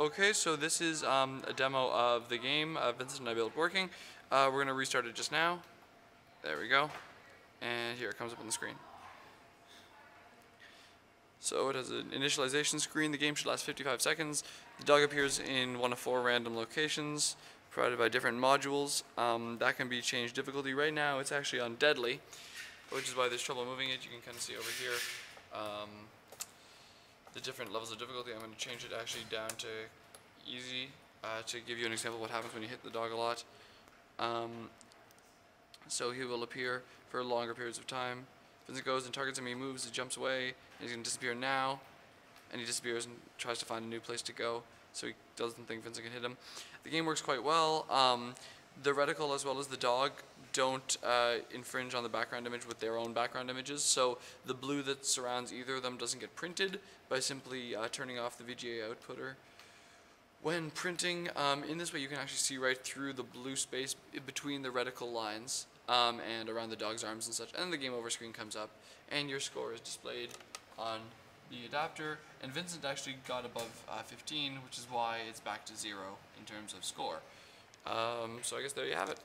Okay, so this is um, a demo of the game. Uh, Vincent and I built working. Uh, we're going to restart it just now. There we go. And here it comes up on the screen. So it has an initialization screen. The game should last 55 seconds. The dog appears in one of four random locations provided by different modules. Um, that can be changed difficulty. Right now it's actually on deadly, which is why there's trouble moving it. You can kind of see over here. Um, the different levels of difficulty. I'm going to change it actually down to easy uh, to give you an example of what happens when you hit the dog a lot. Um, so he will appear for longer periods of time. Vincent goes and targets him, he moves, he jumps away, and he's going to disappear now. And he disappears and tries to find a new place to go, so he doesn't think Vincent can hit him. The game works quite well. Um, the reticle as well as the dog don't uh, infringe on the background image with their own background images. So the blue that surrounds either of them doesn't get printed by simply uh, turning off the VGA outputter. When printing, um, in this way you can actually see right through the blue space between the reticle lines um, and around the dog's arms and such. And the game over screen comes up and your score is displayed on the adapter. And Vincent actually got above uh, 15, which is why it's back to zero in terms of score. Um, so I guess there you have it.